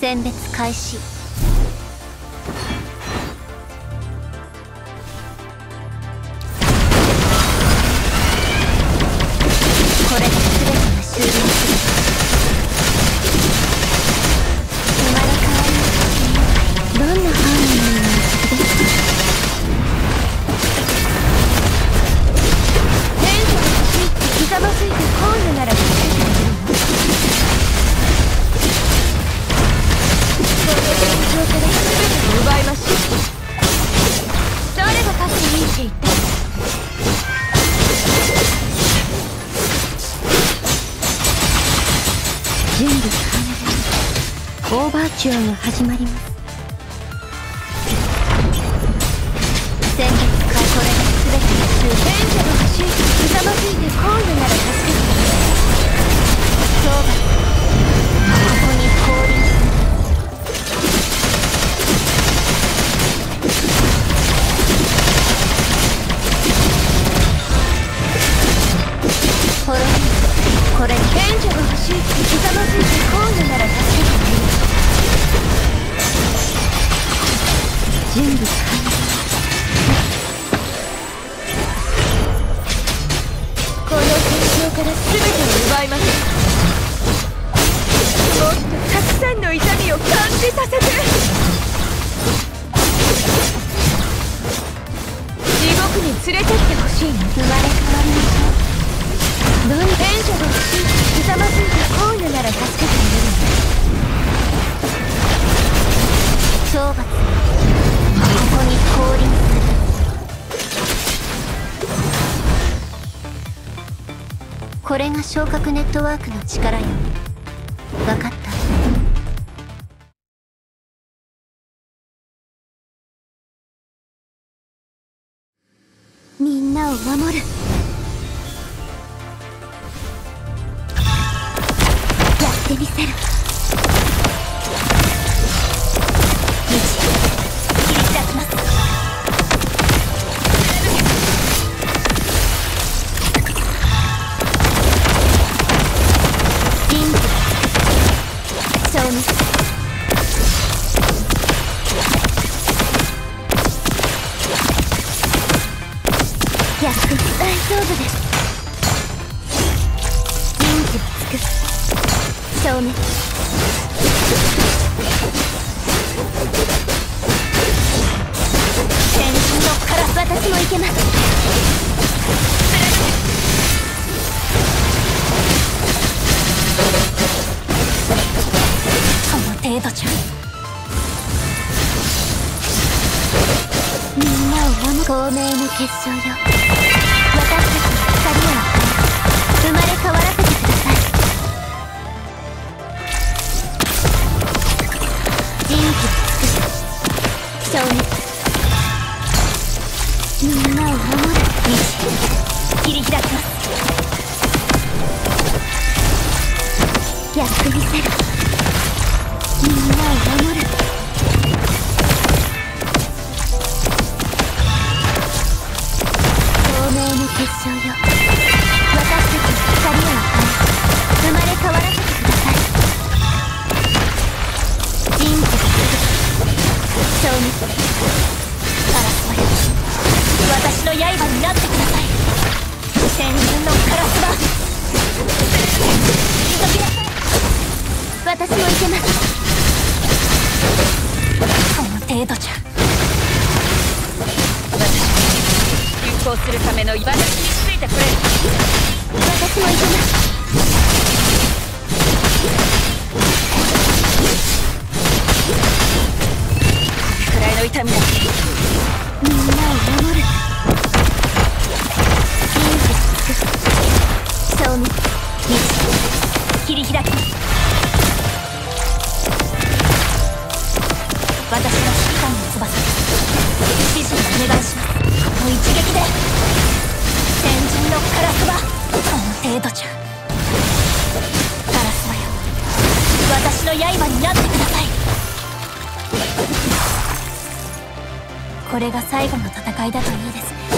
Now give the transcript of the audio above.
選別開始。オーバーチュアが始まります戦術かこれが全ての終戦者が欲しいとひざまずいて今夜なら助けてあげるそうだここに降臨するほらこれ賢者が欲しいってひざまずいから全てを奪いますもっとたくさんの痛みを感じさせて。地獄に連れてってほしい。の生まれこれが昇格ネットワークの力よ。分かった。みんなを守る。やってみせる。大丈夫です。人事は尽くす。消滅天神のから私も行けます。程度じゃ。みんなを守る。光明の結晶よ。私たちに光を生まれ変わらせてください人気を尽くす。消滅みんなを守る道切り開きます。やってみせるみんなを守る私もいけます。この程度じゃ。私は流行するための茨城についてくれ。る私もいけます。私の指揮官の翼。指示をお願いします。この一撃で。先人のカラスはこの程度じゃ。カラスはよ。私の刃になってください。これが最後の戦いだといいですね。